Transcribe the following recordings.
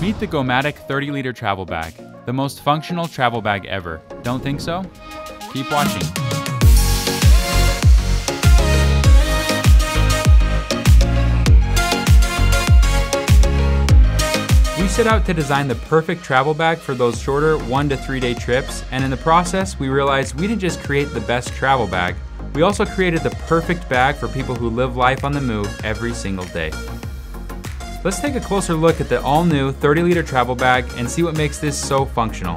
Meet the Gomatic 30 liter travel bag, the most functional travel bag ever. Don't think so? Keep watching. We set out to design the perfect travel bag for those shorter one to three day trips, and in the process, we realized we didn't just create the best travel bag, we also created the perfect bag for people who live life on the move every single day. Let's take a closer look at the all new 30 liter travel bag and see what makes this so functional.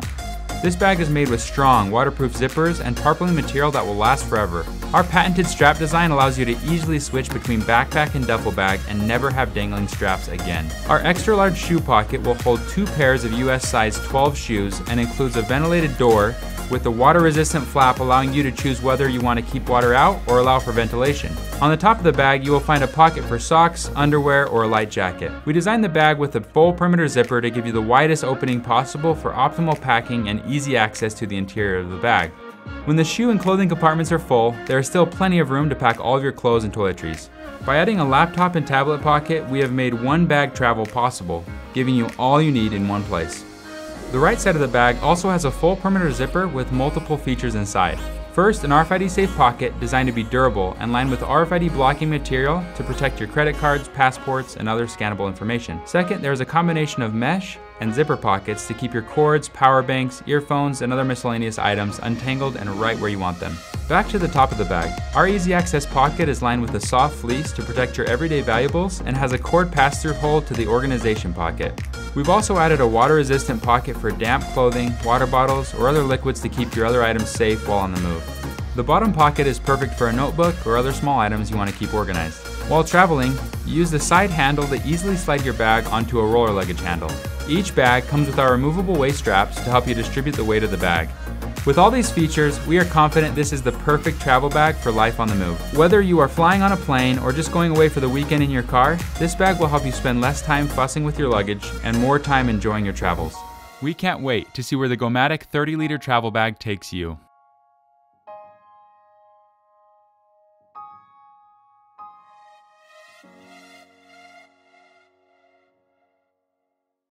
This bag is made with strong, waterproof zippers and tarpaulin material that will last forever. Our patented strap design allows you to easily switch between backpack and duffel bag and never have dangling straps again. Our extra large shoe pocket will hold two pairs of US size 12 shoes and includes a ventilated door with a water resistant flap allowing you to choose whether you want to keep water out or allow for ventilation. On the top of the bag, you will find a pocket for socks, underwear, or a light jacket. We designed the bag with a full perimeter zipper to give you the widest opening possible for optimal packing and easy access to the interior of the bag. When the shoe and clothing compartments are full, there is still plenty of room to pack all of your clothes and toiletries. By adding a laptop and tablet pocket, we have made one bag travel possible, giving you all you need in one place. The right side of the bag also has a full perimeter zipper with multiple features inside. First, an RFID safe pocket designed to be durable and lined with RFID blocking material to protect your credit cards, passports, and other scannable information. Second, there is a combination of mesh and zipper pockets to keep your cords, power banks, earphones, and other miscellaneous items untangled and right where you want them. Back to the top of the bag. Our easy access pocket is lined with a soft fleece to protect your everyday valuables and has a cord pass-through hole to the organization pocket. We've also added a water resistant pocket for damp clothing, water bottles, or other liquids to keep your other items safe while on the move. The bottom pocket is perfect for a notebook or other small items you want to keep organized. While traveling, use the side handle to easily slide your bag onto a roller luggage handle. Each bag comes with our removable waist straps to help you distribute the weight of the bag. With all these features, we are confident this is the perfect travel bag for life on the move. Whether you are flying on a plane or just going away for the weekend in your car, this bag will help you spend less time fussing with your luggage and more time enjoying your travels. We can't wait to see where the Gomatic 30 liter travel bag takes you.